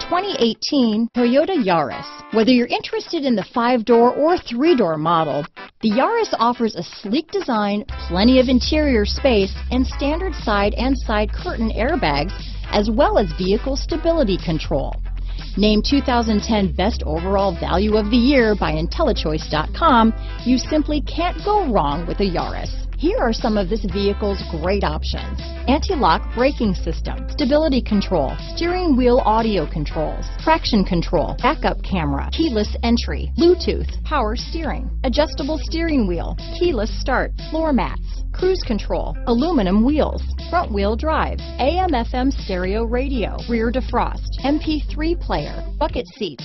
2018 Toyota Yaris. Whether you're interested in the five-door or three-door model, the Yaris offers a sleek design, plenty of interior space, and standard side and side curtain airbags, as well as vehicle stability control. Named 2010 Best Overall Value of the Year by IntelliChoice.com, you simply can't go wrong with a Yaris. Here are some of this vehicle's great options. Anti-lock braking system, stability control, steering wheel audio controls, traction control, backup camera, keyless entry, Bluetooth, power steering, adjustable steering wheel, keyless start, floor mats, cruise control, aluminum wheels, front wheel drive, AM FM stereo radio, rear defrost, MP3 player, bucket seats,